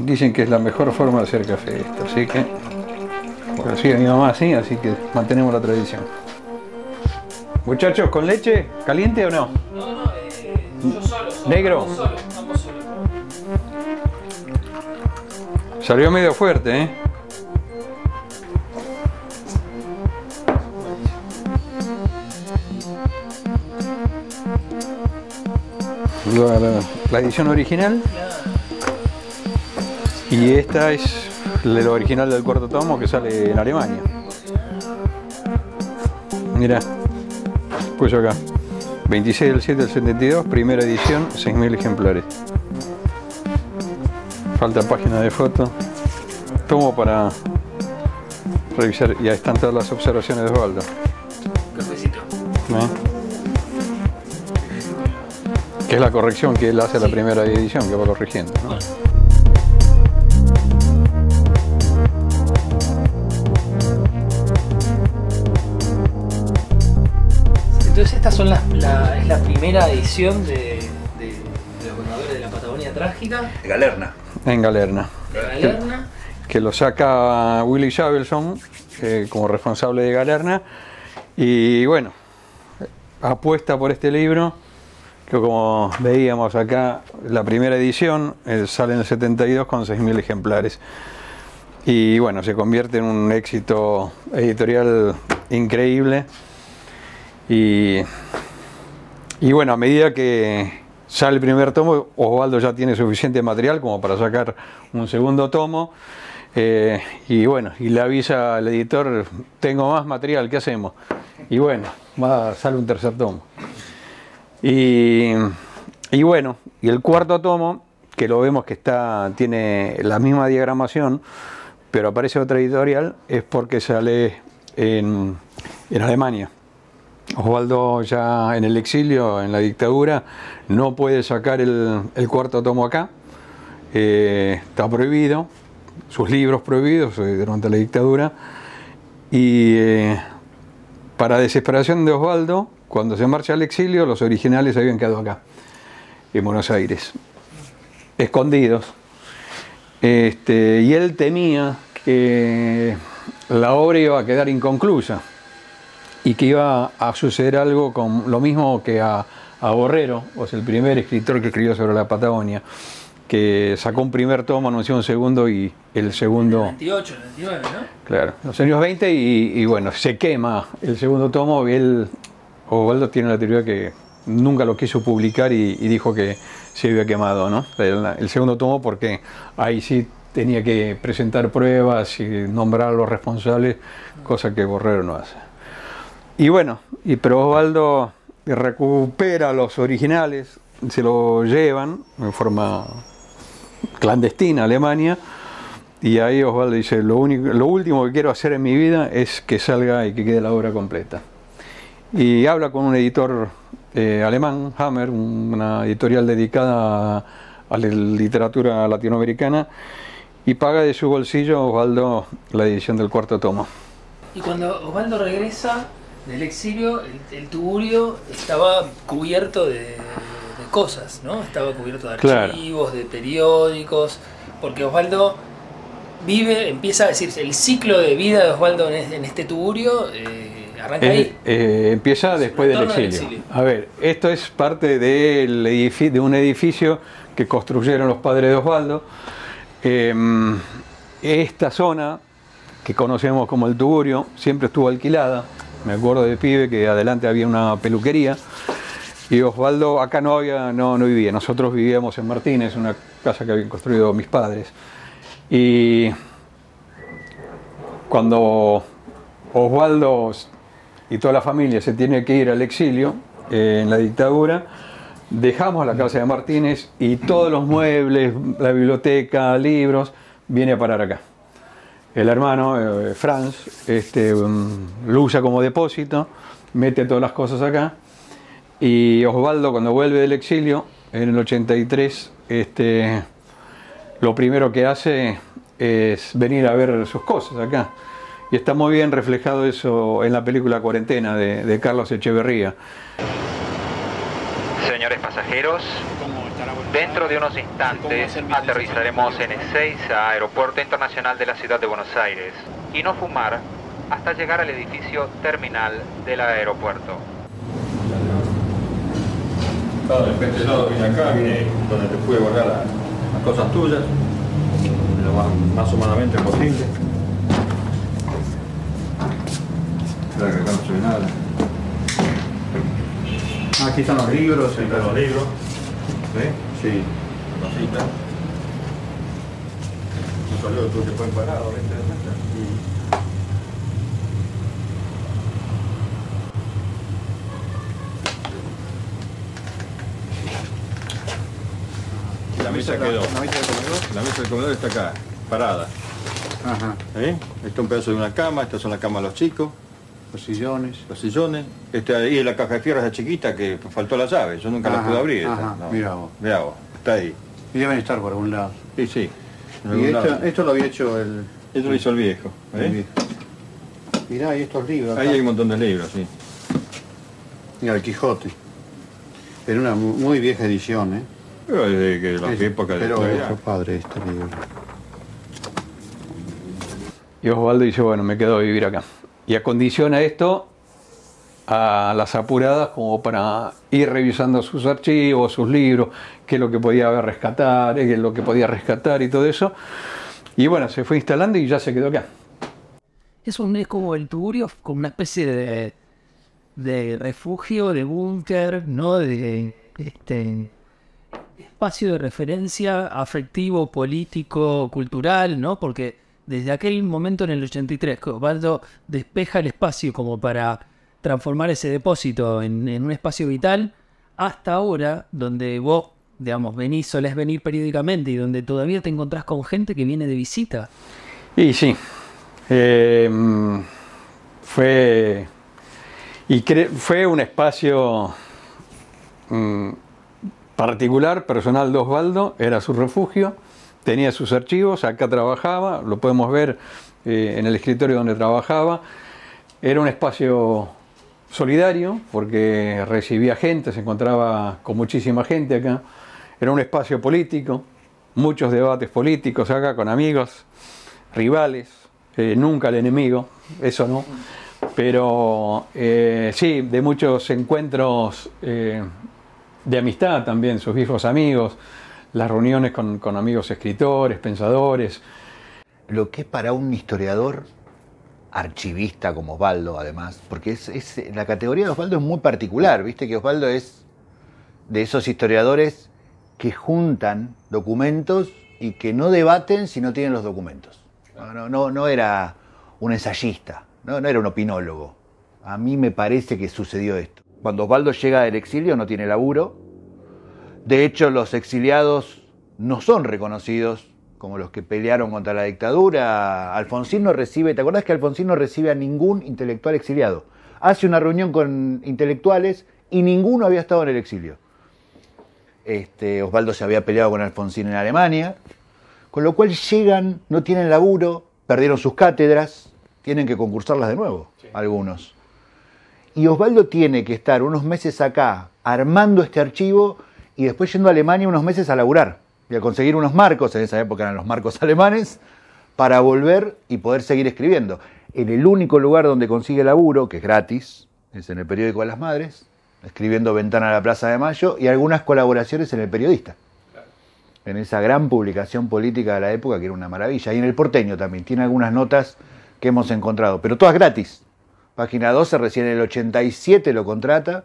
Dicen que es la mejor forma de hacer café esto, así que... A mi mamá así, así que mantenemos la tradición. Muchachos, ¿con leche? ¿Caliente o no? No, no, eh, yo solo. ¿Negro? Solo, solo. Salió medio fuerte, ¿eh? La edición original. Y esta es la original del cuarto tomo que sale en Alemania. Mira, pues acá. 26 del 7 del 72, primera edición, 6.000 ejemplares. Falta página de foto. Tomo para revisar. Y ahí están todas las observaciones de Osvaldo. Cafecito. ¿eh? Que es la corrección que él hace a la primera edición, que va corrigiendo. ¿no? Edición de, de, de los Vengadores de la Patagonia Trágica, Galerna. En Galerna. Que lo saca Willy Shavelson eh, como responsable de Galerna. Y bueno, apuesta por este libro, que como veíamos acá, la primera edición eh, sale en el 72 con 6.000 ejemplares. Y bueno, se convierte en un éxito editorial increíble. Y, y bueno, a medida que sale el primer tomo, Osvaldo ya tiene suficiente material como para sacar un segundo tomo. Eh, y bueno, y le avisa al editor, tengo más material, ¿qué hacemos? Y bueno, va, sale un tercer tomo. Y, y bueno, y el cuarto tomo, que lo vemos que está, tiene la misma diagramación, pero aparece otra editorial, es porque sale en, en Alemania. Osvaldo ya en el exilio, en la dictadura, no puede sacar el, cuarto tomo acá. Eh, está prohibido, sus libros prohibidos eh, durante la dictadura. Y eh, para desesperación de Osvaldo, cuando se marcha al exilio, los originales habían quedado acá, en Buenos Aires, escondidos. Este, y él temía que la obra iba a quedar inconclusa y que iba a suceder algo con lo mismo que a, a Borrero, o sea, el primer escritor que escribió sobre la Patagonia, que sacó un primer tomo, anunció un segundo y el segundo, 28, 29, ¿no? claro, los años 20 y, y bueno, se quema el segundo tomo y él, Osvaldo tiene la teoría que nunca lo quiso publicar y, y dijo que se había quemado, ¿no? El, el segundo tomo porque ahí sí tenía que presentar pruebas y nombrar a los responsables, cosa que Borrero no hace. Y bueno, y pero Osvaldo recupera los originales, se lo llevan en forma clandestina a Alemania. Y ahí Osvaldo dice, lo, único, lo último que quiero hacer en mi vida es que salga y que quede la obra completa. Y habla con un editor eh, alemán, Hammer, una editorial dedicada a, la literatura latinoamericana, y paga de su bolsillo Osvaldo la edición del cuarto tomo. Y cuando Osvaldo regresa del exilio, el, el tugurio estaba cubierto de, de cosas, ¿no? Estaba cubierto de Claro. archivos, de periódicos, porque Osvaldo vive, empieza a decir, el ciclo de vida de Osvaldo en, es- en este tugurio eh, arranca ahí. eh, empieza después del exilio. A ver, esto es parte del de un edificio que construyeron los padres de Osvaldo. Eh, esta zona, que conocemos como el Tugurio, siempre estuvo alquilada. Me acuerdo de pibe que adelante había una peluquería. Y Osvaldo acá no, había, no, no vivía. Nosotros vivíamos en Martínez, una casa que habían construido mis padres. Y cuando Osvaldo y toda la familia se tiene que ir al exilio en la dictadura, dejamos la casa de Martínez y todos los muebles, la biblioteca, libros, viene a parar acá. El hermano, eh, Franz, este, um, lo usa como depósito, mete todas las cosas acá. Y Osvaldo, cuando vuelve del exilio, en el 83, este, lo primero que hace es venir a ver sus cosas acá. Y está muy bien reflejado eso en la película Cuarentena de, de Carlos Echeverría. Señores pasajeros, Dentro de unos instantes aterrizaremos en Ezeiza, Aeropuerto Internacional de la Ciudad de Buenos Aires, y no fumar hasta llegar al edificio terminal del aeropuerto. Claro, de repente yo vine acá, vine donde te pude guardar la- las cosas tuyas, lo más, más humanamente posible. Claro que acá no se ve nada. Ah, Aquí están los libros. Están los libros. ¿Sí? Sí. Cositas. Un saludo tú que pueden parado, ¿viste? La mesa quedó. La mesa de comedor. La mesa del comedor está acá, parada. Ajá. ¿eh? Este es un pedazo de una cama, estas son las camas de los chicos, Los sillones. los sillones. Este ahí es la caja de fierro esa chiquita que faltó la llave, yo nunca la Ajá, pude abrir. esa, ajá, mirá vos. Mirá vos, está ahí. Y deben estar por algún lado. Sí, sí. Y esto, lo había hecho el. Esto lo hizo el viejo. ¿eh? Mirá, y estos libros. Ahí acá. hay un montón de libros, sí. Mira, el Quijote. Era una mu- muy vieja edición, ¿eh? Pero desde que las Sí, épocas de Pero fue padre este libro. Y Osvaldo dice, bueno, me quedo a vivir acá. Y acondiciona esto a las apuradas como para ir revisando sus archivos, sus libros, qué es lo que podía rescatar, qué es lo que podía rescatar y todo eso. Y bueno, se fue instalando y ya se quedó acá. Es, un, es como el tugurio, como una especie de, de refugio, de búnker, ¿no? De este espacio de referencia afectivo, político, cultural, ¿no? Porque desde aquel momento en el 83 que Osvaldo despeja el espacio como para transformar ese depósito en, un espacio vital, hasta ahora, donde vos, digamos, venís, solés venir periódicamente y donde todavía te encontrás con gente que viene de visita. Y sí, eh, fue, y fue un espacio mm, particular, personal de Osvaldo, era su refugio, tenía sus archivos, acá trabajaba, lo podemos ver eh, en el escritorio donde trabajaba, era un espacio solidario porque recibía gente, se encontraba con muchísima gente acá, era un espacio político, muchos debates políticos acá con amigos, rivales, eh, nunca el enemigo, eso no, pero eh, sí, de muchos encuentros de amistad también, sus viejos amigos, las reuniones con, amigos escritores, pensadores, lo que es para un historiador archivista como Osvaldo, además, porque es, la categoría de Osvaldo es muy particular, viste que Osvaldo es de esos historiadores que juntan documentos y que no debaten si no tienen los documentos. No, no, no, no era un ensayista, no, no era un opinólogo. A mí me parece que sucedió esto. Cuando Osvaldo llega del exilio no tiene laburo, de hecho, los exiliados no son reconocidos como los que pelearon contra la dictadura. Alfonsín no recibe, ¿te acordás que Alfonsín no recibe a ningún intelectual exiliado? Hace una reunión con intelectuales y ninguno había estado en el exilio. Este, Osvaldo se había peleado con Alfonsín en Alemania, con lo cual llegan, no tienen laburo, perdieron sus cátedras, tienen que concursarlas de nuevo, algunos. Y Osvaldo tiene que estar unos meses acá armando este archivo y después yendo a Alemania unos meses a laburar y a conseguir unos marcos, en esa época eran los marcos alemanes, para volver y poder seguir escribiendo. En el único lugar donde consigue laburo, que es gratis, es en el periódico de las Madres, escribiendo Ventana a la Plaza de Mayo y algunas colaboraciones en el periodista. En esa gran publicación política de la época que era una maravilla. Y en el porteño también, tiene algunas notas que hemos encontrado, pero todas gratis. Página 12, recién en el 87 lo contrata.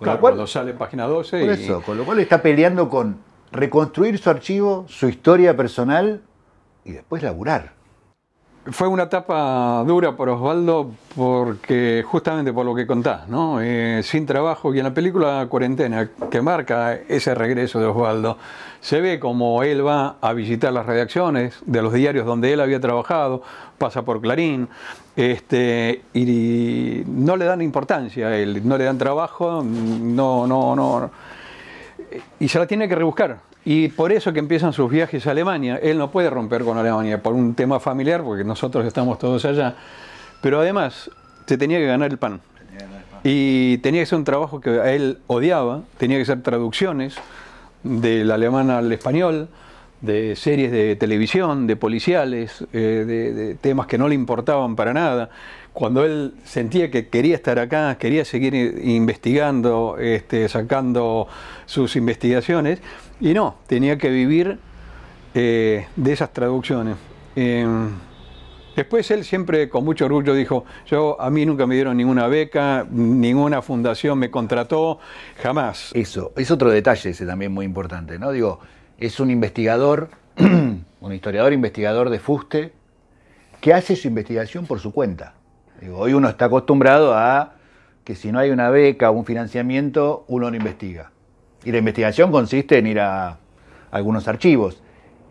Lo cual, cuando sale página 12 por y- eso, con lo cual está peleando con reconstruir su archivo, su historia personal y después laburar. Fue una etapa dura por Osvaldo porque justamente por lo que contás, ¿no? Eh, sin trabajo y en la película Cuarentena, que marca ese regreso de Osvaldo, se ve como él va a visitar las redacciones de los diarios donde él había trabajado, pasa por Clarín, este, y no le dan importancia a él, no le dan trabajo, no, no, no, y se la tiene que rebuscar. Y por eso que empiezan sus viajes a Alemania. Él no puede romper con Alemania por un tema familiar, porque nosotros estamos todos allá. Pero además, se tenía que ganar el pan. Y tenía que ser un trabajo que a él odiaba, tenía que ser traducciones, del alemán al español, de series de televisión, de policiales, eh, de, de temas que no le importaban para nada. Cuando él sentía que quería estar acá, quería seguir investigando, este, sacando sus investigaciones, y no, tenía que vivir eh, de esas traducciones. Eh, después él siempre con mucho orgullo dijo, yo a mí nunca me dieron ninguna beca, ninguna fundación me contrató, jamás. Eso, es otro detalle ese también muy importante, ¿no? Digo, es un investigador, un historiador investigador de fuste, que hace su investigación por su cuenta. Digo, hoy uno está acostumbrado a que si no hay una beca o un financiamiento, uno no investiga. Y la investigación consiste en ir a algunos archivos.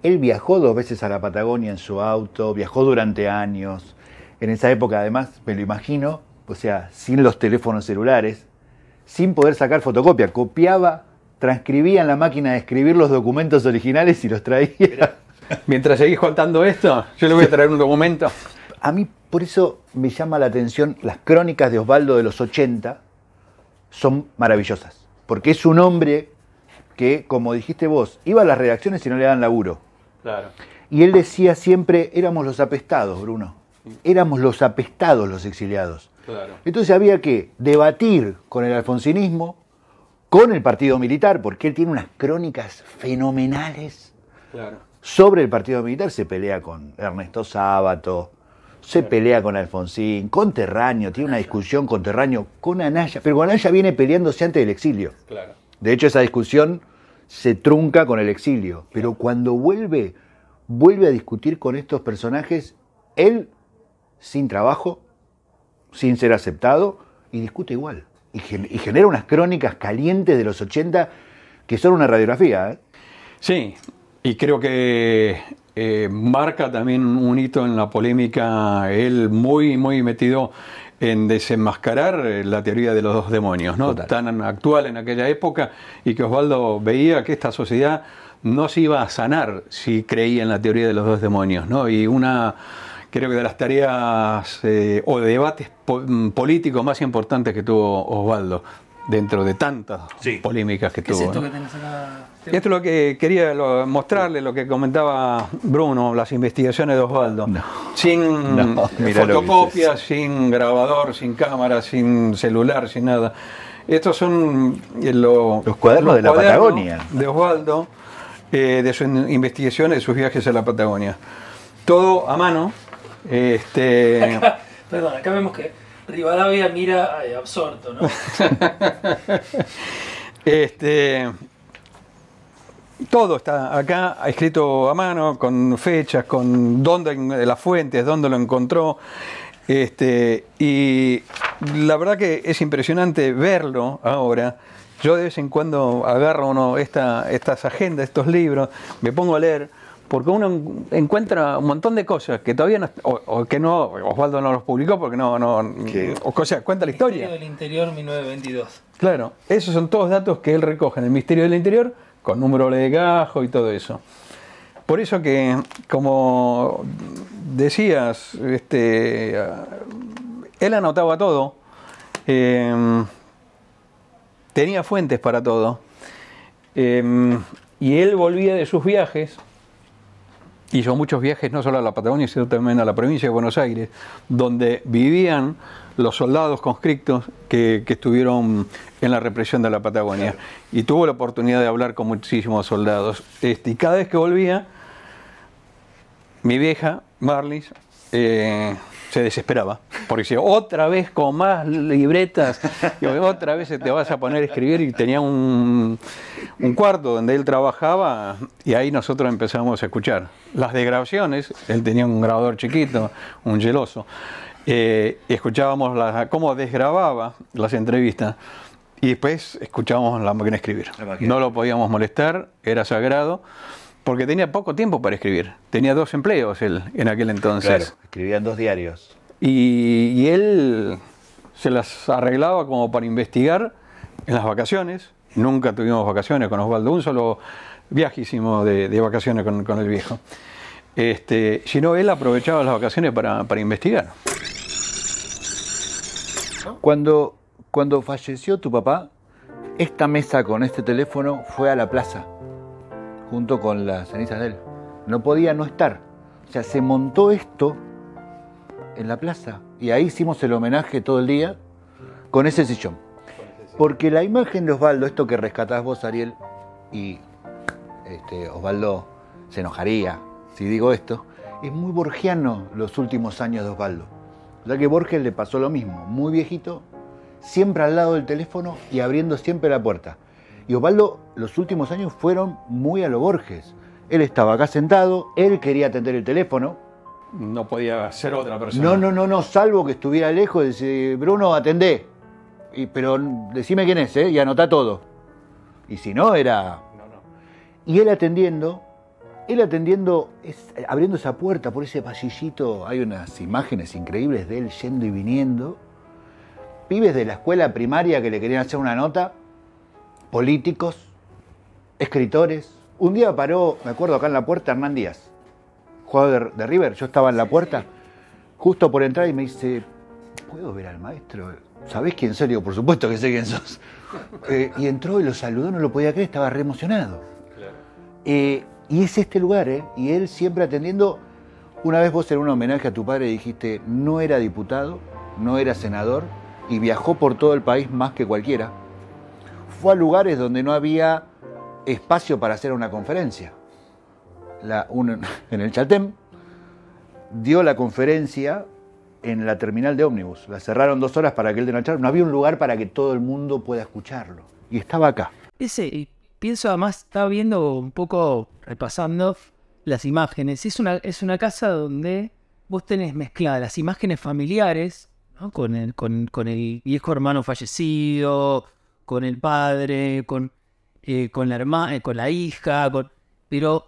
Él viajó dos veces a la Patagonia en su auto, viajó durante años. En esa época, además, me lo imagino, o sea, sin los teléfonos celulares, sin poder sacar fotocopia. Copiaba, transcribía en la máquina de escribir los documentos originales y los traía. Mientras seguís contando esto, yo le voy a traer un documento. A mí por eso me llama la atención las crónicas de Osvaldo de los 80 son maravillosas, porque es un hombre que, como dijiste vos, iba a las redacciones y no le daban laburo. Claro. Y él decía siempre, éramos los apestados, Bruno. Éramos los apestados los exiliados. Claro. Entonces había que debatir con el alfonsinismo, con el partido militar, porque él tiene unas crónicas fenomenales Claro. sobre el partido militar. Se pelea con Ernesto Sábato, se pelea con Alfonsín, con Terraño, tiene una discusión con Terraño, con Anaya, pero con Anaya viene peleándose antes del exilio. Claro. De hecho, esa discusión se trunca con el exilio. Pero cuando vuelve, vuelve a discutir con estos personajes, él sin trabajo, sin ser aceptado, y discute igual. Y genera unas crónicas calientes de los 80 que son una radiografía. ¿eh? Sí, y creo que eh, marca también un hito en la polémica, él muy, muy metido en desenmascarar eh, la teoría de los dos demonios, ¿no? Total. Tan actual en aquella época y que Osvaldo veía que esta sociedad no se iba a sanar si creía en la teoría de los dos demonios, ¿no? Y una, creo que de las tareas eh, o debates po- mm, políticos más importantes que tuvo Osvaldo, dentro de tantas polémicas que ¿Qué tuvo. es esto ¿no? que tenés acá? Esto es lo que quería lo- mostrarle, lo que comentaba Bruno, las investigaciones de Osvaldo. Sin No, fotocopias, sin grabador, sin cámara, sin celular, sin nada. Estos son eh, lo- Los cuadernos de la cuadernos Patagonia. De Osvaldo, eh, de sus investigaciones, de sus viajes a la Patagonia. Todo a mano. Este, Perdón, acá vemos que Rivadavia mira eh, absorto, ¿no? Este, todo está acá escrito a mano, con fechas, con dónde las fuentes, dónde lo encontró. Este, y la verdad que es impresionante verlo ahora. Yo de vez en cuando agarro uno esta, estas agendas, estos libros, me pongo a leer, porque uno en- encuentra un montón de cosas que todavía no, o, o que no, Osvaldo no los publicó porque no, no, o sea, cuenta la historia. Ministerio del Interior 1922. Claro, esos son todos datos que él recoge en el Ministerio del Interior, con número de y todo eso. Por eso que, como decías, este, él anotaba todo, eh, tenía fuentes para todo, eh, y él volvía de sus viajes, hizo muchos viajes no solo a la Patagonia, sino también a la provincia de Buenos Aires, donde vivían los soldados conscriptos que, que estuvieron en la represión de la Patagonia. Y tuvo la oportunidad de hablar con muchísimos soldados. Este, y cada vez que volvía, mi vieja, Marlis, eh, se desesperaba. Porque decía, otra vez con más libretas, y otra vez te vas a poner a escribir. Y tenía un, un cuarto donde él trabajaba, y ahí nosotros empezamos a escuchar. Las desgrabaciones, él tenía un grabador chiquito, un geloso, eh, escuchábamos la- cómo desgrababa las entrevistas. Y después escuchábamos la máquina de escribir. No lo podíamos molestar, era sagrado, porque tenía poco tiempo para escribir. Tenía dos empleos él en aquel entonces. Claro, escribían dos diarios. Y, y él se las arreglaba como para investigar en las vacaciones. Nunca tuvimos vacaciones con Osvaldo, un solo viaje hicimos de, de vacaciones con, con el viejo. Este, sino él aprovechaba las vacaciones para, para investigar. Cuando, cuando falleció tu papá, esta mesa con este teléfono fue a la plaza. junto con las cenizas de él. No podía no estar. O sea, se montó esto en la plaza y ahí hicimos el homenaje todo el día con ese sillón. Porque la imagen de Osvaldo, esto que rescatás vos, Ariel, y este, Osvaldo se enojaría si digo esto, es muy borgiano los últimos años de Osvaldo. Sea que Borges le pasó lo mismo, muy viejito, siempre al lado del teléfono y abriendo siempre la puerta. Y Osvaldo, los últimos años fueron muy a lo Borges. Él estaba acá sentado, él quería atender el teléfono. No podía ser otra persona. No, no, no, no, salvo que estuviera lejos, Bruno, atendé. Y, pero decime quién es, ¿eh? Y anotá todo. Y si no, era... Y él atendiendo, él atendiendo, es- abriendo esa puerta por ese pasillito, hay unas imágenes increíbles de él yendo y viniendo. Pibes de la escuela primaria que le querían hacer una nota, políticos, escritores. Un día paró, me acuerdo acá en la puerta, Hernán Díaz, jugador de, de River. Yo estaba en la puerta, justo por entrar, y me dice: ¿Puedo ver al maestro? ¿Sabés quién soy? Digo, por supuesto que sé quién sos. Eh, y entró y lo saludó, no lo podía creer, estaba re emocionado. Eh, y es este lugar, ¿eh? Y él siempre atendiendo. Una vez vos en un homenaje a tu padre dijiste, no era diputado, no era senador y viajó por todo el país más que cualquiera. Fue a lugares donde no había espacio para hacer una conferencia. En el Chatem dio la conferencia en la terminal de ómnibus. La cerraron dos horas para que él charla. No había un lugar para que todo el mundo pueda escucharlo. Y estaba acá. Ese, pienso además, estaba viendo un poco, repasando las imágenes. Es una, es una casa donde vos tenés mezcladas las imágenes familiares, ¿no? con, el, con, con el viejo hermano fallecido, con el padre, con, eh, con, la, herma- eh, con la hija, con... pero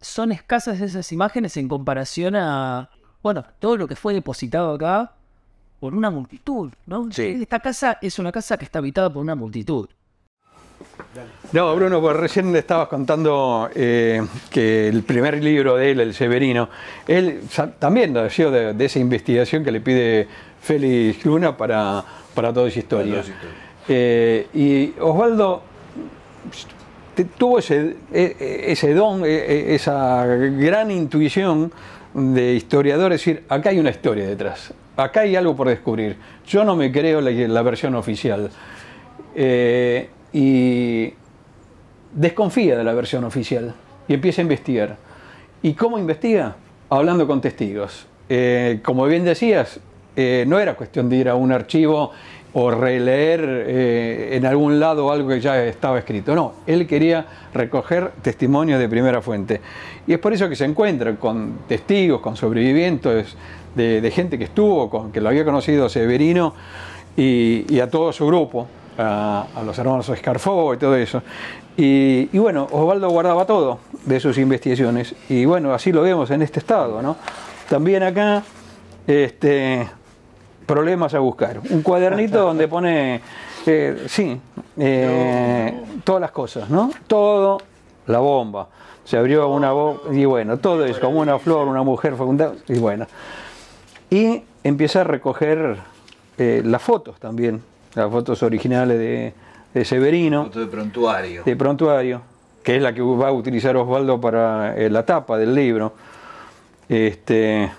son escasas esas imágenes en comparación a, bueno, todo lo que fue depositado acá por una multitud, ¿no? Sí. Esta casa es una casa que está habitada por una multitud. No, Bruno, pues recién le estabas contando eh, que el primer libro de él, El Severino, él también nació de, de esa investigación que le pide Félix Luna para, para toda esa historia. Eh, y Osvaldo tuvo ese, e- e- ese don, e- esa gran intuición de historiador, es decir, acá hay una historia detrás, acá hay algo por descubrir. Yo no me creo la, la versión oficial. Eh, y desconfía de la versión oficial y empieza a investigar. ¿Y cómo investiga? Hablando con testigos. Eh, como bien decías, eh, no era cuestión de ir a un archivo o releer eh, en algún lado algo que ya estaba escrito. No, él quería recoger testimonios de primera fuente. Y es por eso que se encuentra con testigos, con sobrevivientes de, gente que estuvo, con, que lo había conocido Severino y a todo su grupo, a, a los hermanos Escarfó y todo eso. Y, y bueno, Osvaldo guardaba todo de sus investigaciones y bueno, así lo vemos en este estado, ¿no? También acá, este, problemas a buscar. Un cuadernito donde pone, eh, sí, eh, todas las cosas, ¿no? Todo, la bomba. Se abrió una bomba y bueno, todo es como una flor, una mujer fecundada y bueno. Y empieza a recoger eh, las fotos también, las fotos originales de, de Severino, Foto de prontuario. de prontuario, que es la que va a utilizar Osvaldo para eh, la tapa del libro. Este,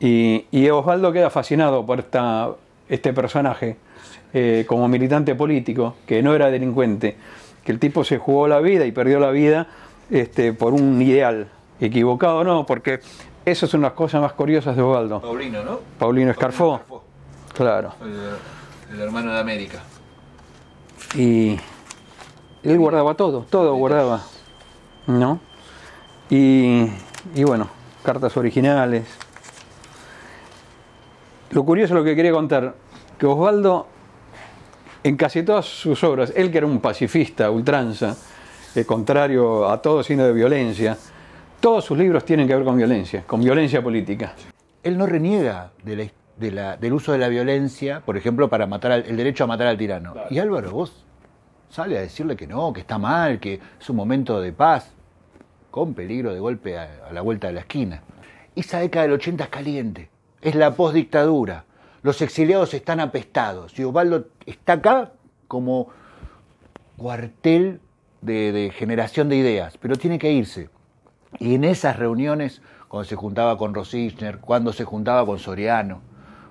y, y Osvaldo queda fascinado por esta, este personaje eh, como militante político, que no era delincuente, que el tipo se jugó la vida y perdió la vida este, por un ideal equivocado, no, porque esas son las cosas más curiosas de Osvaldo. Paulino, ¿no? Paulino Escarfó, claro. El, hermano de América. Y él guardaba todo, todo guardaba, ¿no? Y, y bueno, cartas originales. Lo curioso, lo que quería contar, que Osvaldo, en casi todas sus obras, él que era un pacifista, ultranza, eh, contrario a todo signo de violencia, todos sus libros tienen que ver con violencia, con violencia política. Él no reniega de la- de la- del uso de la violencia, por ejemplo, para matar al- el derecho a matar al tirano. Y Álvaro, vos sale a decirle que no, que está mal, que es un momento de paz, con peligro de golpe a, a la vuelta de la esquina. Esa década del 80 es caliente, es la postdictadura. Los exiliados están apestados y Osvaldo está acá como cuartel de, de generación de ideas, pero tiene que irse. Y en esas reuniones, cuando se juntaba con Rosichner, cuando se juntaba con Soriano,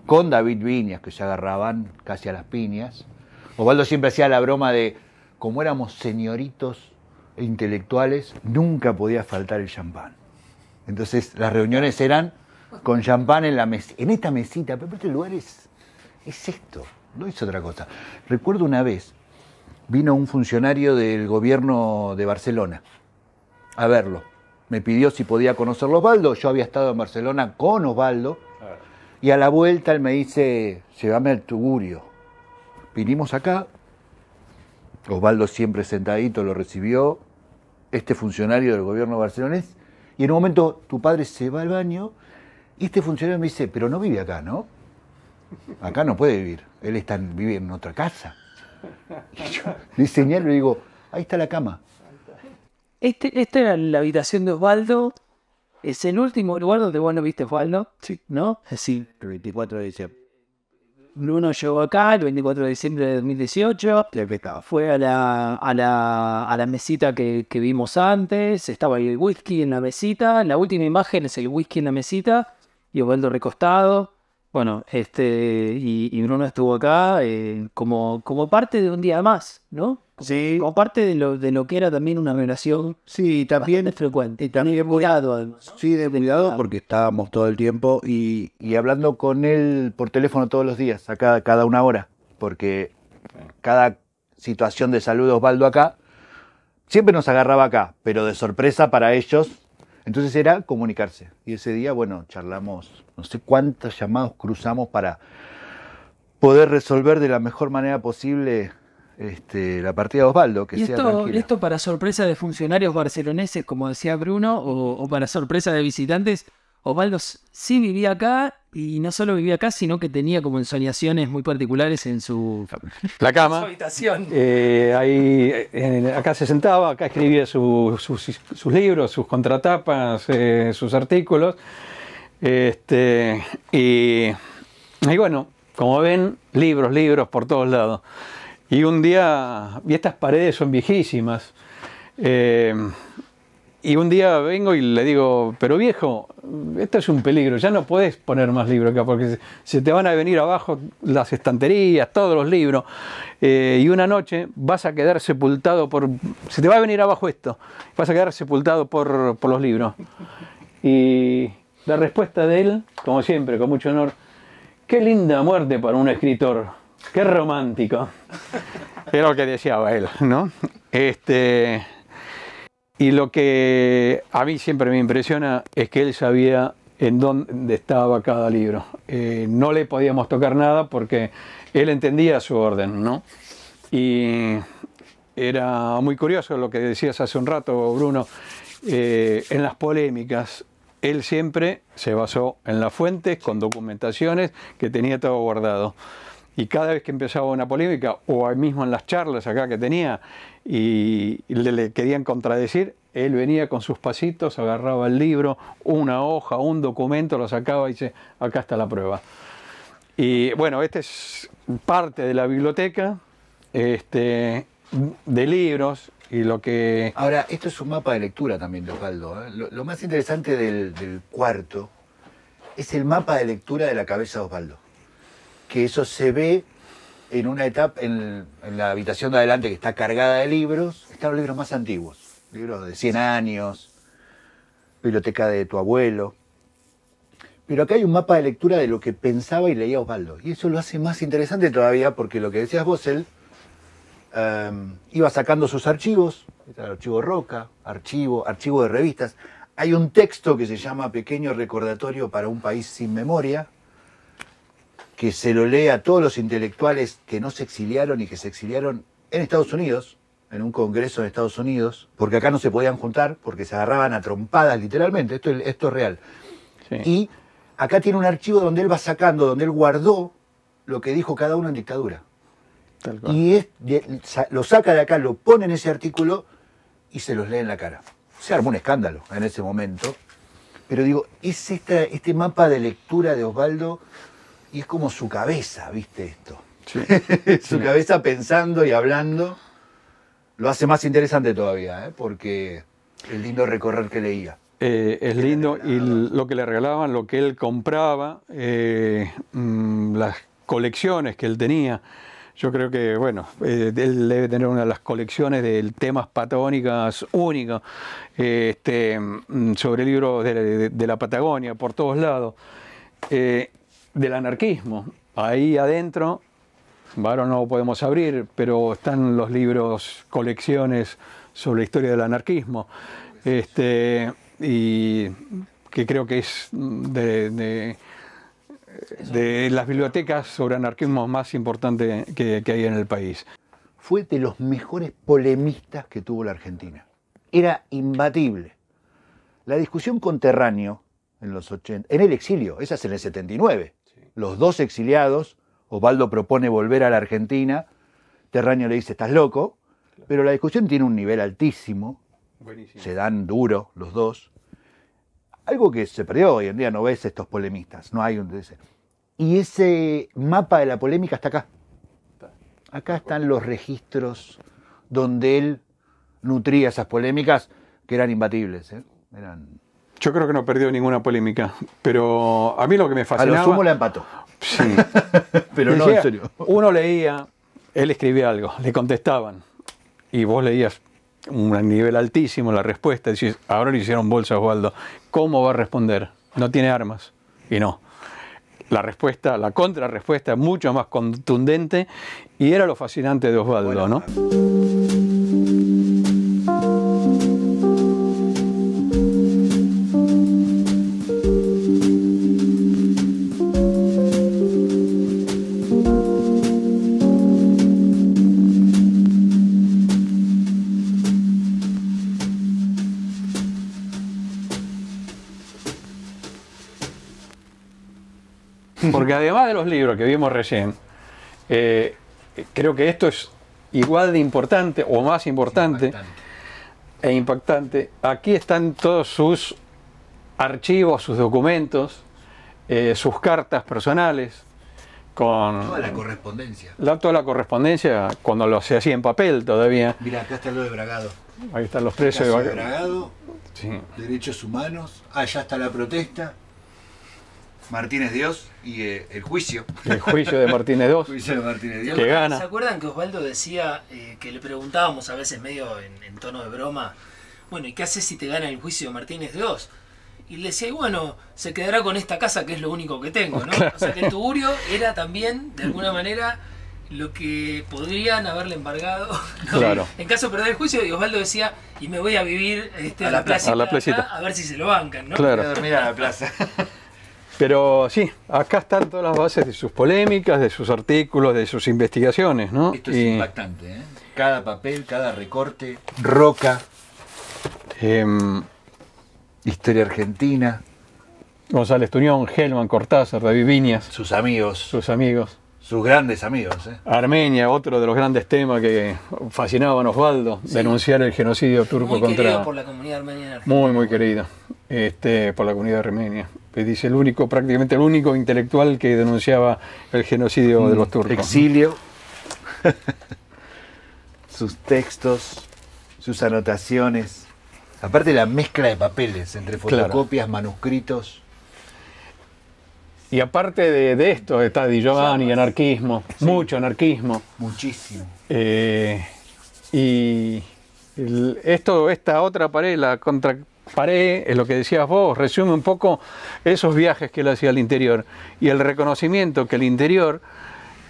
con David Viñas, que se agarraban casi a las piñas, Osvaldo siempre hacía la broma de, como éramos señoritos intelectuales, nunca podía faltar el champán. Entonces las reuniones eran con champán en, la en esta mesita, pero este lugar es, es esto, no es otra cosa. Recuerdo una vez, vino un funcionario del gobierno de Barcelona a verlo. Me pidió si podía conocerlo Osvaldo. Yo había estado en Barcelona con Osvaldo. Y a la vuelta él me dice, llévame al tugurio. Vinimos acá. Osvaldo siempre sentadito lo recibió. Este funcionario del gobierno barcelonés. Y en un momento tu padre se va al baño. Y este funcionario me dice, pero no vive acá, ¿no? Acá no puede vivir. Él está, vive en otra casa. Y yo le señalo y le digo, ahí está la cama. Este, esta era la habitación de Osvaldo. Es el último lugar donde vos no viste Osvaldo. Sí. ¿No? Decir, El 24 de diciembre. Bruno llegó acá el 24 de diciembre de 2018. Fue a la, a la, a la mesita que, que vimos antes. Estaba el whisky en la mesita. La última imagen es el whisky en la mesita. Y Osvaldo recostado. Bueno, este. Y, y Bruno estuvo acá eh, como, como parte de un día más, ¿no? Sí, Como parte de lo, de lo que era también una relación sí, también, bastante frecuente. y también cuidado, además. sí, de cuidado porque estábamos todo el tiempo y y hablando con él por teléfono todos los días, a cada, cada una hora, porque cada situación de salud de Osvaldo acá, siempre nos agarraba acá, pero de sorpresa para ellos, entonces era comunicarse. Y ese día, bueno, charlamos, no sé cuántos llamados cruzamos para poder resolver de la mejor manera posible este, la partida de Osvaldo, que ¿Y sea esto, tranquila. esto para sorpresa de funcionarios barceloneses, como decía Bruno, o, o para sorpresa de visitantes? Osvaldo sí vivía acá y no solo vivía acá, sino que tenía como ensoñaciones muy particulares en su, La su cama. habitación. Eh, ahí, eh, acá se sentaba, acá escribía su- sus, sus libros, sus contratapas, eh, sus artículos. Este, y, y bueno, como ven, libros, libros por todos lados. Y un día, y estas paredes son viejísimas. eh, y un día vengo y le digo, pero viejo, esto es un peligro, ya no podés poner más libros acá porque se te van a venir abajo las estanterías, todos los libros. eh, y una noche vas a quedar sepultado por... Se te va a venir abajo esto, vas a quedar sepultado por, por los libros. Y la respuesta de él, como siempre, con mucho honor, qué linda muerte para un escritor, qué romántico. Era lo que deseaba él, ¿no? Este, y lo que a mí siempre me impresiona es que él sabía en dónde estaba cada libro. Eh, no le podíamos tocar nada porque él entendía su orden, ¿no? Y era muy curioso lo que decías hace un rato, Bruno, eh, en las polémicas. Él siempre se basó en las fuentes, con documentaciones, que tenía todo guardado. Y cada vez que empezaba una polémica, o ahí mismo en las charlas acá que tenía, y le, querían contradecir, él venía con sus pasitos, agarraba el libro, una hoja, un documento, lo sacaba y dice, acá está la prueba. Y bueno, esta es parte de la biblioteca este, de libros y lo que... Ahora, esto es un mapa de lectura también de Osvaldo. ¿eh? Lo, lo más interesante del, del cuarto es el mapa de lectura de la cabeza de Osvaldo. Que eso se ve en una etapa, en, la habitación de adelante que está cargada de libros, están los libros más antiguos. Libros de 100 años, biblioteca de tu abuelo. Pero acá hay un mapa de lectura de lo que pensaba y leía Osvaldo. Y eso lo hace más interesante todavía porque lo que decías vos, eh, iba sacando sus archivos, archivo Roca, archivo, archivo de revistas. Hay un texto que se llama Pequeño recordatorio para un país sin memoria, que se lo lee a todos los intelectuales que no se exiliaron y que se exiliaron en Estados Unidos, en un congreso en Estados Unidos, porque acá no se podían juntar, porque se agarraban a trompadas literalmente, esto, es- esto es real. sí. Y acá tiene un archivo donde él va sacando, donde él guardó lo que dijo cada uno en dictadura. Tal cual. Y es- lo saca de acá, lo pone en ese artículo y se los lee en la cara. Se armó un escándalo en ese momento. Pero digo, es esta, este mapa de lectura de Osvaldo y es como su cabeza, ¿viste esto? Sí. su cabeza pensando y hablando. lo hace más interesante todavía, ¿eh? porque el lindo recorrer que leía. Eh, es lindo y lo que le regalaban, lo que él compraba, eh, mm, las colecciones que él tenía. Yo creo que, bueno, eh, él debe tener una de las colecciones de temas patagónicas únicas, este, mm, sobre libros de, de- de la Patagonia, por todos lados, del anarquismo. Ahí adentro, ahora no podemos abrir, pero están los libros, colecciones sobre la historia del anarquismo. Este, y que creo que es de, de- las bibliotecas sobre anarquismo más importantes que, que hay en el país. Fue de los mejores polemistas que tuvo la Argentina. Era imbatible. La discusión con Terráneo en los 80, en el exilio, esa es en el 79. Los dos exiliados, Osvaldo propone volver a la Argentina, Terráneo le dice, estás loco, pero la discusión tiene un nivel altísimo, se dan duro los dos. Algo que se perdió hoy en día, no ves estos polemistas, no hay un... Y ese mapa de la polémica está acá. Acá están los registros donde él nutría esas polémicas que eran imbatibles. ¿eh? Eran... Yo creo que no perdió ninguna polémica, pero a mí lo que me A fascinaba... lo sumo la empató. Sí. Pero no, en serio. Uno leía, él escribía algo, le contestaban, y vos leías un nivel altísimo la respuesta, decís, ahora le hicieron bolsa a Osvaldo, ¿cómo va a responder? No tiene armas. Y no. La respuesta, la contrarrespuesta mucho más contundente, y era lo fascinante de Osvaldo, ¿no? Además de los libros que vimos recién, eh, creo que esto es igual de importante o más importante e impactante. Aquí están todos sus archivos, sus documentos, eh, sus cartas personales, con Toda la correspondencia. la, toda la correspondencia cuando lo se hacía en papel todavía. Mira, acá está lo de Bragado. Ahí están los Caso de Bragado, Sí. derechos humanos. Allá está la protesta. Martínez Dios y eh, el juicio. El juicio de Martínez II. juicio de Martínez Dios. Que gana. ¿Se acuerdan que Osvaldo decía eh, que le preguntábamos a veces medio en, en tono de broma, bueno, ¿y qué haces si te gana el juicio de Martínez II? Y le decía, y bueno, se quedará con esta casa que es lo único que tengo, ¿no? O sea que el tugurio era también, de alguna manera, lo que podrían haberle embargado ¿no? Claro. en caso de perder el juicio. Y Osvaldo decía, y me voy a vivir este, A a, la la plaza. placita, A la placita. acá, a ver si se lo bancan, ¿no? Claro. Voy a dormir a la plaza. Pero sí, acá están todas las bases de sus polémicas, de sus artículos, de sus investigaciones, ¿no? Esto es Y, impactante, ¿eh? Cada papel, cada recorte, roca, em, historia argentina, González Tuñón, Helman, Cortázar, David Viñas, sus amigos, sus amigos. sus grandes amigos. ¿eh? Armenia, otro de los grandes temas que fascinaban a Osvaldo, denunciar el genocidio turco Muy contra... querido por la comunidad armenia en Argentina. Muy, muy querido este, por la comunidad armenia. Que dice el único, prácticamente el único intelectual que denunciaba el genocidio de los turcos. Exilio, sus textos, sus anotaciones. Aparte la mezcla de papeles entre Claro. fotocopias, manuscritos. Y aparte de, de esto está Di Giovanni, anarquismo, mucho anarquismo. Muchísimo. Eh, y el- esto, esta otra pared, la contrapared, es lo que decías vos, resume un poco esos viajes que él hacía al interior y el reconocimiento que el interior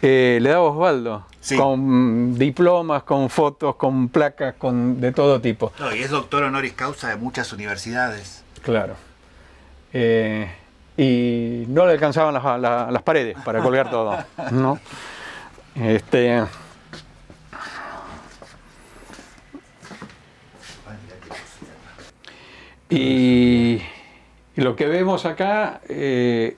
eh, le daba a Osvaldo, Sí. con diplomas, con fotos, con placas, con de todo tipo. No, y es doctor honoris causa de muchas universidades. Claro. Eh, y no le alcanzaban las, la- las paredes para colgar todo. ¿no? Este, y, y lo que vemos acá eh,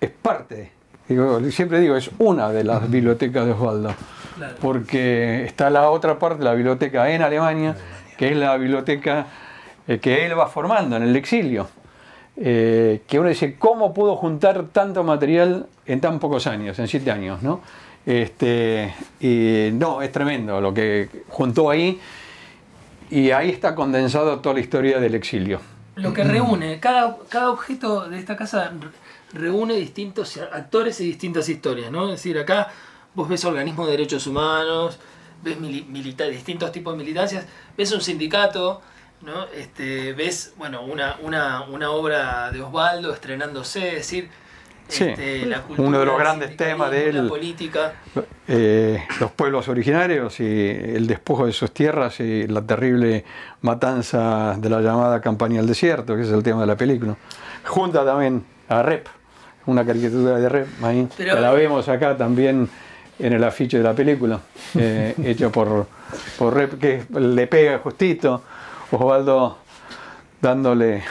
es parte, digo, siempre digo, es una de las bibliotecas de Osvaldo. Claro. Porque está la otra parte, la biblioteca en Alemania, que es la biblioteca eh, que él va formando en el exilio. Eh, que uno dice, ¿cómo pudo juntar tanto material en tan pocos años, en siete años? ¿no? Este, y no, es tremendo lo que juntó ahí. Y ahí está condensado toda la historia del exilio. Lo que reúne, cada, cada objeto de esta casa re- reúne distintos actores y distintas historias, ¿no? Es decir, acá vos ves organismos de derechos humanos, ves mili- milita- distintos tipos de militancias, ves un sindicato, ¿no? Este, ves, bueno, una, una, una obra de Osvaldo estrenándose, es decir, Sí, este, la uno de los grandes temas de él. La política. eh, los pueblos originarios y el despojo de sus tierras y la terrible matanza de la llamada campaña al desierto, que es el tema de la película. Junta también a Rep, una caricatura de Rep, ahí, Pero- que la vemos acá también en el afiche de la película, eh, hecho por, por Rep, que le pega justito, Osvaldo dándole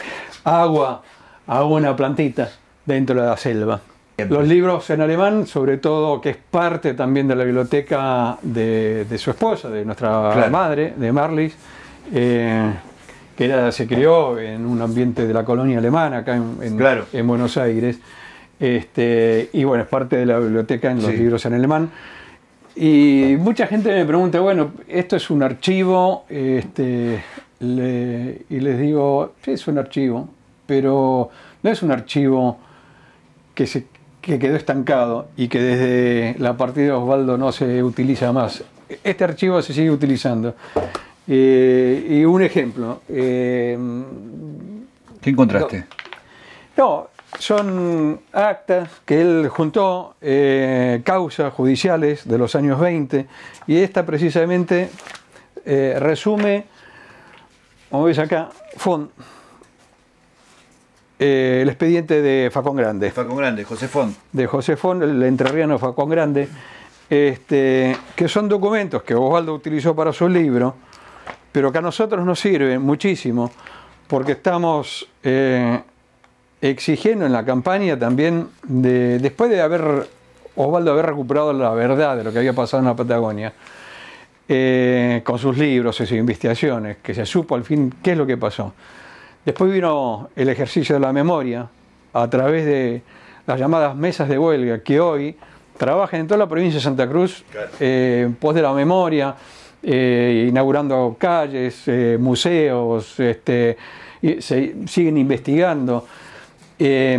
agua a una plantita dentro de la selva. Los libros en alemán, sobre todo, que es parte también de la biblioteca de, de su esposa, de nuestra Claro. madre, de Marlis, eh, que era- se crió en un ambiente de la colonia alemana acá en, en- Claro. en Buenos Aires. Este, y bueno, es parte de la biblioteca en los Sí. libros en alemán. Y mucha gente me pregunta, bueno, esto es un archivo, este, le- y les digo, sí, es un archivo, pero no es un archivo que, se, que quedó estancado y que desde la partida de Osvaldo no se utiliza más. Este archivo se sigue utilizando. Eh, y un ejemplo, eh, ¿Qué encontraste? no, son actas que él juntó, eh, causas judiciales de los años 20, y esta precisamente resume, como ves acá, Fon, eh, el expediente de Facón Grande, Faco Grande, José Font. de José Fon, el entrerriano Facón Grande, este, que son documentos que Osvaldo utilizó para su libro, pero que a nosotros nos sirven muchísimo, porque estamos eh, exigiendo en la campaña también, de, después de haber Osvaldo haber recuperado la verdad de lo que había pasado en la Patagonia, eh, con sus libros y sus investigaciones, que se supo al fin qué es lo que pasó. Después vino el ejercicio de la memoria a través de las llamadas mesas de huelga que hoy trabajan en toda la provincia de Santa Cruz eh, en pos de la memoria, eh, inaugurando calles, eh, museos, este, y se siguen investigando. Eh,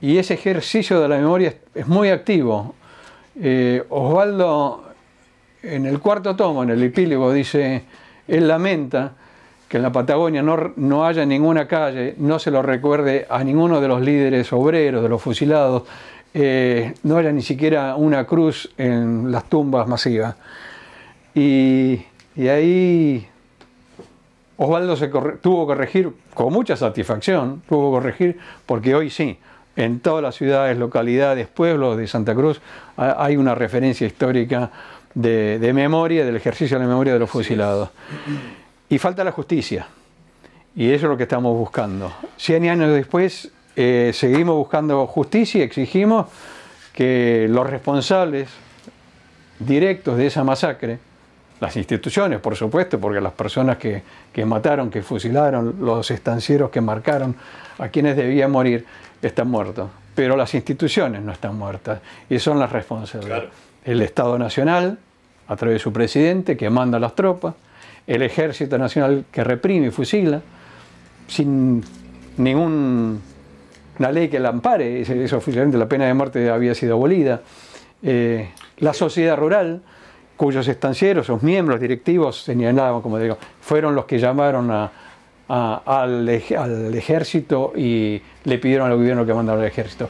y ese ejercicio de la memoria es, es muy activo. Osvaldo, en el cuarto tomo, en el epílogo, dice, él lamenta que en la Patagonia no, no haya ninguna calle, no se lo recuerde a ninguno de los líderes obreros, de los fusilados, eh, no haya ni siquiera una cruz en las tumbas masivas. Y, y ahí Osvaldo se corre- tuvo que corregir con mucha satisfacción, tuvo que corregir porque hoy sí, en todas las ciudades, localidades, pueblos de Santa Cruz ha- hay una referencia histórica de, de memoria, del ejercicio de la memoria de los fusilados. Y falta la justicia. Y eso es lo que estamos buscando. Cien años después eh, seguimos buscando justicia y exigimos que los responsables directos de esa masacre, las instituciones, por supuesto, porque las personas que, que mataron, que fusilaron, los estancieros que marcaron a quienes debían morir, están muertos. Pero las instituciones no están muertas y son las responsables. El Estado Nacional, a través de su presidente, que manda a las tropas, el Ejército Nacional que reprime y fusila, sin ninguna ley que la ampare, eso oficialmente la pena de muerte había sido abolida, eh, la sociedad rural, cuyos estancieros, sus miembros directivos señalaban, como digo, fueron los que llamaron al, al ejército y le pidieron al gobierno que mandara al ejército.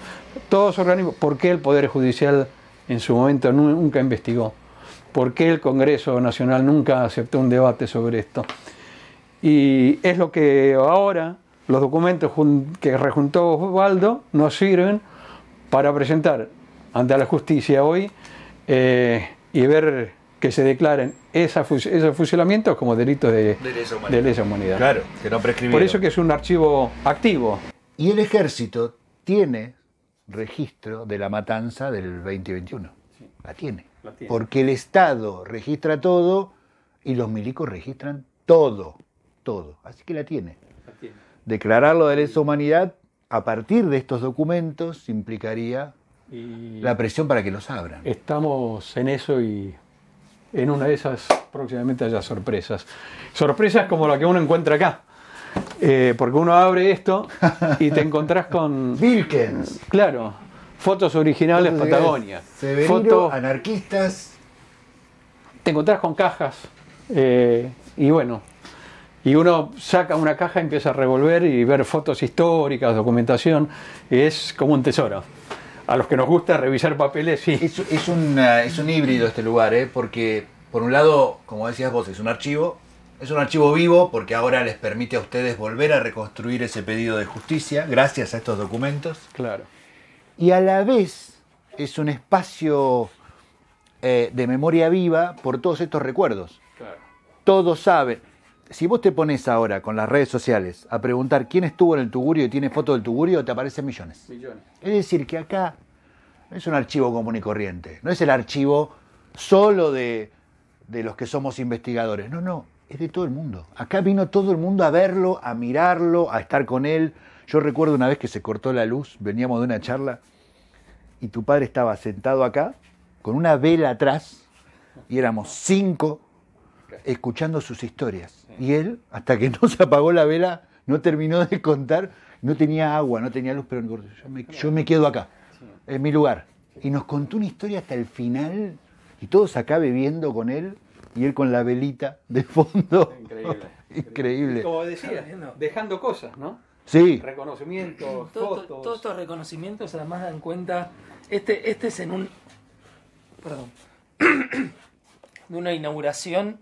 Todos organismos, ¿por qué el Poder Judicial en su momento nu- nunca investigó? ¿Por qué el Congreso Nacional nunca aceptó un debate sobre esto? Y es lo que ahora los documentos que rejuntó Osvaldo nos sirven para presentar ante la justicia hoy eh, y ver que se declaren esa fus- esos fusilamientos como delitos de, De lesa humanidad. de lesa humanidad. Claro, que no prescribieron. Por eso que es un archivo activo. Y el ejército tiene registro de la matanza del 2021. La tiene. La tiene. Porque el Estado registra todo y los milicos registran todo. Todo. Así que la tiene. Declararlo de lesa humanidad a partir de estos documentos implicaría Y la presión para que los abran. estamos en eso y en una de esas próximamente haya sorpresas. Sorpresas como la que uno encuentra acá. Eh, porque uno abre esto y te encontrás con, Wilkens. claro, fotos originales Fotos Patagonia. Severino, Fotos, anarquistas. te encontrás con cajas eh, y bueno, y uno saca una caja y empieza a revolver y ver fotos históricas, documentación, es como un tesoro. A los que nos gusta revisar papeles, sí. Es, es un, eh, es un híbrido este lugar, ¿eh? porque por un lado, como decías vos, es un archivo. Es un archivo vivo porque ahora les permite a ustedes volver a reconstruir ese pedido de justicia gracias a estos documentos. Claro. Y a la vez es un espacio eh, de memoria viva por todos estos recuerdos. claro. Todos saben. Si vos te pones ahora con las redes sociales a preguntar quién estuvo en el Tugurio y tiene foto del Tugurio, te aparecen millones. Millones. Es decir, que acá no es un archivo común y corriente, no es el archivo solo de, de los que somos investigadores, no, no, es de todo el mundo. Acá vino todo el mundo a verlo, a mirarlo, a estar con él. Yo recuerdo una vez que se cortó la luz, veníamos de una charla y tu padre estaba sentado acá con una vela atrás y éramos cinco escuchando sus historias. Y él, hasta que no se apagó la vela, no terminó de contar, no tenía agua, no tenía luz, pero yo me, yo me quedo acá, en mi lugar. Y nos contó una historia hasta el final, y todos acá bebiendo con él, y él con la velita de fondo. Increíble. Increíble. Como decía, dejando cosas, ¿no? Sí, Reconocimientos, Todo- fotos. todo- todos estos reconocimientos además dan cuenta, este, este es en un, perdón, de una inauguración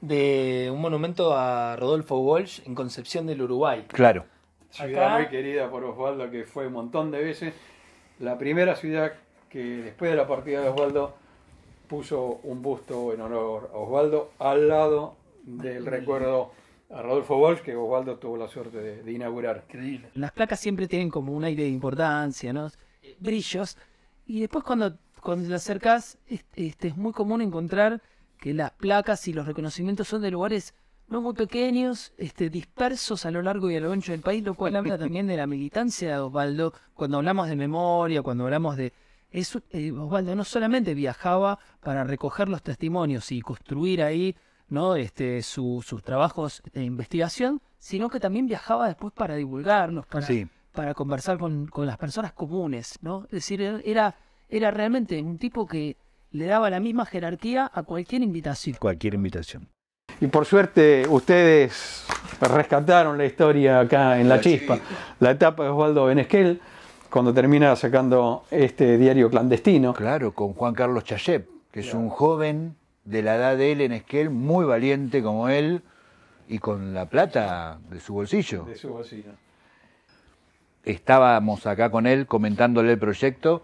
de un monumento a Rodolfo Walsh en Concepción del Uruguay. claro. Ciudad Acá- muy querida por Osvaldo, que fue un montón de veces. La primera ciudad que después de la partida de Osvaldo puso un busto en honor a Osvaldo al lado del recuerdo a Rodolfo Walsh, que Osvaldo tuvo la suerte de, de inaugurar. Increíble. Las placas siempre tienen como un aire de importancia, ¿no? Brillos. Y después cuando, cuando te acercás, es, este, es muy común encontrar que las placas y los reconocimientos son de lugares no muy pequeños, este, dispersos a lo largo y a lo ancho del país, lo cual habla también de la militancia de Osvaldo. Cuando hablamos de memoria, cuando hablamos de... Es, eh, Osvaldo no solamente viajaba para recoger los testimonios y construir ahí ¿no? este, su- sus trabajos de investigación, sino que también viajaba después para divulgarnos, para, Sí. para conversar con, con las personas comunes, ¿no? Es decir, era, era realmente un tipo que le daba la misma jerarquía a cualquier invitación. Cualquier invitación. Y por suerte ustedes rescataron la historia acá en La Chispa, la etapa de Osvaldo Benesquel, cuando termina sacando este diario clandestino. Claro, con Juan Carlos Chayep, que es un joven de la edad de él en Esquel, muy valiente como él, y con la plata de su bolsillo. De su bolsillo. Estábamos acá con él comentándole el proyecto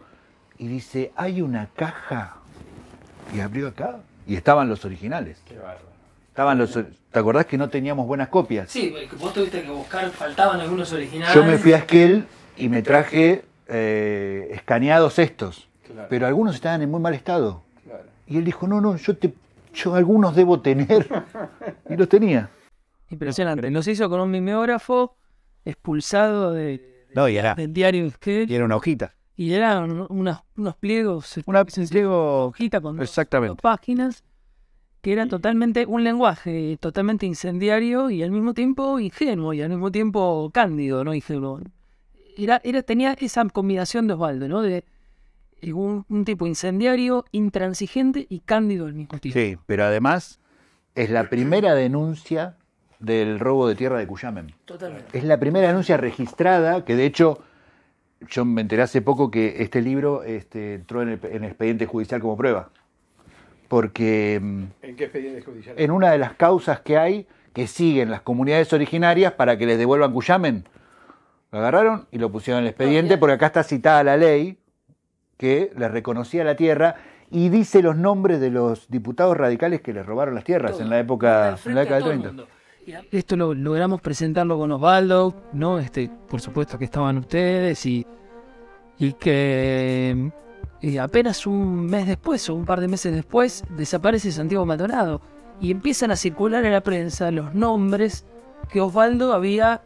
y dice, hay una caja. Y abrió acá y estaban los originales. Qué bárbaro. Estaban los, ¿Te acordás que no teníamos buenas copias? Sí, vos tuviste que buscar, faltaban algunos originales. Yo me fui a Esquel y me traje eh, escaneados estos, Claro. pero algunos estaban en muy mal estado. Y él dijo, no, no, yo, te, yo algunos debo tener. Y los tenía. Impresionante. Nos hizo con un mimeógrafo expulsado de, No, y era, del diario Esquel, y era una hojita. y eran unas, unos pliegos, Una pliego hojita con dos- Exactamente. dos páginas que era totalmente un lenguaje totalmente incendiario y al mismo tiempo ingenuo y al mismo tiempo cándido, no ingenuo. Era, era, tenía esa combinación de Osvaldo, ¿no? De un, un tipo incendiario, intransigente y cándido al mismo tiempo. Sí, pero además es la primera denuncia del robo de tierra de Cuyamen. Totalmente. Es la primera denuncia registrada, que de hecho yo me enteré hace poco que este libro este, entró en el, en el expediente judicial como prueba. Porque mm, ¿En qué expediente judicial? en una de las causas que hay que siguen las comunidades originarias para que les devuelvan Cuyamen, lo agarraron y lo pusieron en el expediente porque acá está citada la ley que les reconocía la tierra y dice los nombres de los diputados radicales que les robaron las tierras en la época en la década del 30. Esto lo logramos presentarlo con Osvaldo, ¿no? Este, por supuesto que estaban ustedes y, y que y apenas un mes después o un par de meses después desaparece Santiago Maldonado y empiezan a circular en la prensa los nombres que Osvaldo había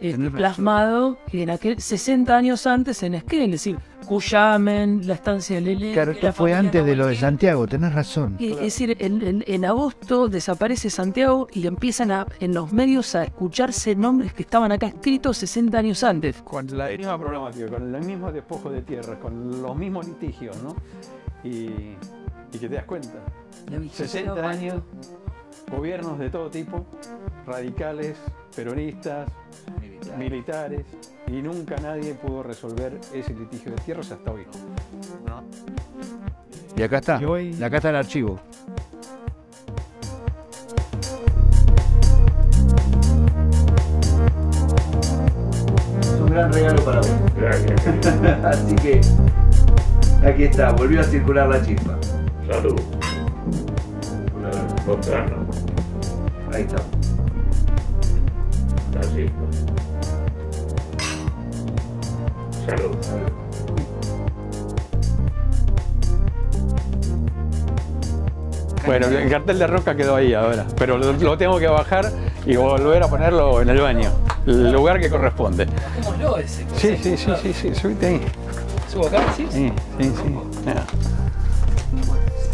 eh, plasmado en aquel 60 años antes en Esquel, es decir, Cuyamen, la estancia de Lele. Claro, esto fue antes de lo de. Santiago, tenés razón. Eh, Es decir, en, en- en agosto desaparece Santiago y empiezan a, en los medios a escucharse nombres que estaban acá escritos 60 años antes. Con la misma problemática, con el mismo despojo de tierras, con los mismos litigios, ¿no? Y, y que te das cuenta. 60 años, gobiernos de todo tipo, radicales, peronistas, militares, y nunca nadie pudo resolver ese litigio de tierras hasta hoy. Y acá está. Y hoy- Y acá está el archivo. Es un gran regalo para vos. Así que aquí está, volvió a circular la chispa. Salud. Otra no. Ahí está. Chispa. Salud. Bueno, el cartel de roca quedó ahí ahora, pero lo, lo tengo que bajar y volver a ponerlo en el baño, el lugar que corresponde. ¿Cómo lo ese? Sí, sí, sí, sí, sí, subite ahí. ¿Subo acá? Sí, Sí, sí, sí. Ya.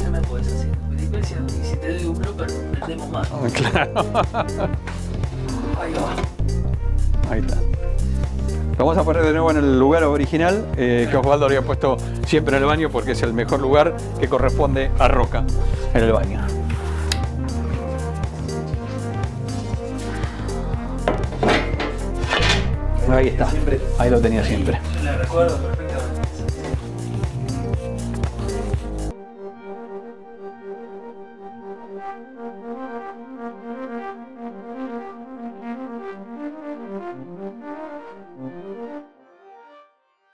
Ya me podés hacer. Si te doy un blooper, prendemos más. Claro, Ahí está. Lo vamos a poner de nuevo en el lugar original eh, que Osvaldo había puesto siempre en el baño porque es el mejor lugar que corresponde a Roca en el baño. Ahí está, ahí lo tenía siempre.